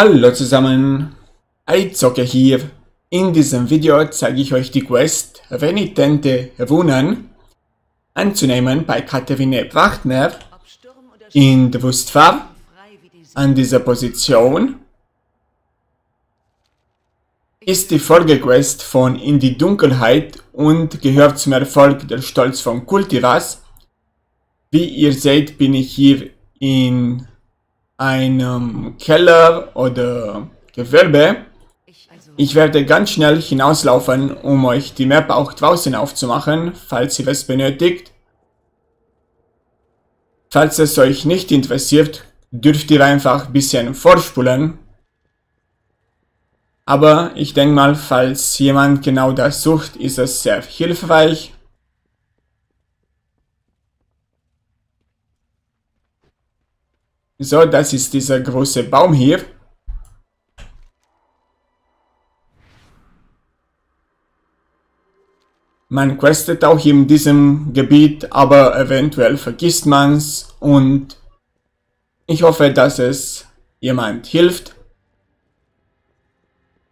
Hallo zusammen, Eizocke hier. In diesem Video zeige ich euch die Quest Renitente Wohnen anzunehmen bei Katharine Wachtner in Dwustvar an dieser Position ist die Folgequest von In die Dunkelheit und gehört zum Erfolg der Stolz von Kultivas. Wie ihr seht, bin ich hier in einem Keller oder Gewölbe. Ich werde ganz schnell hinauslaufen, um euch die Map auch draußen aufzumachen, falls ihr es benötigt. Falls es euch nicht interessiert, dürft ihr einfach ein bisschen vorspulen. Aber ich denke mal, falls jemand genau das sucht, ist es sehr hilfreich. So, das ist dieser große Baum hier. Man questet auch in diesem Gebiet, aber eventuell vergisst man's und ich hoffe, dass es jemand hilft.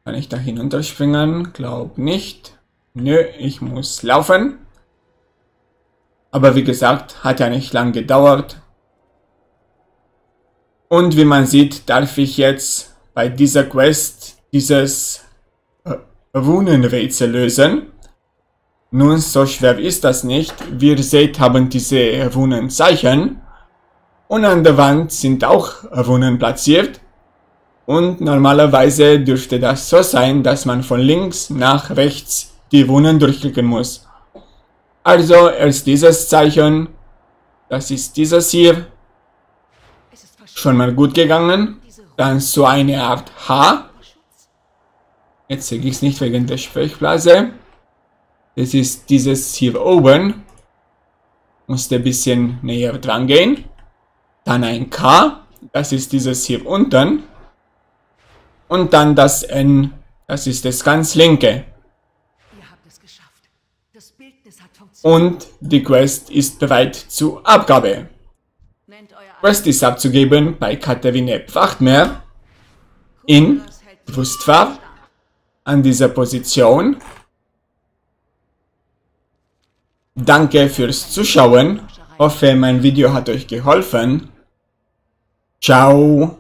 Kann ich da hinunterspringen? Glaub nicht. Nö, ich muss laufen. Aber wie gesagt, hat ja nicht lang gedauert. Und wie man sieht, darf ich jetzt bei dieser Quest dieses äh, Runenrätsel lösen. Nun, so schwer ist das nicht. Wie ihr seht, haben diese Runenzeichen. Und an der Wand sind auch Runen platziert. Und normalerweise dürfte das so sein, dass man von links nach rechts die Runen durchklicken muss. Also erst dieses Zeichen, das ist dieses hier, schon mal gut gegangen. Dann so eine Art H. Jetzt sehe ich es nicht wegen der Sprechblase. Das ist dieses hier oben. Musste ein bisschen näher dran gehen. Dann ein K. Das ist dieses hier unten. Und dann das N. Das ist das ganz linke. Und die Quest ist bereit zur Abgabe. Quest ist abzugeben bei Katharine Pfachtmer in Brustfarb an dieser Position. Danke fürs Zuschauen. Hoffe, mein Video hat euch geholfen. Ciao.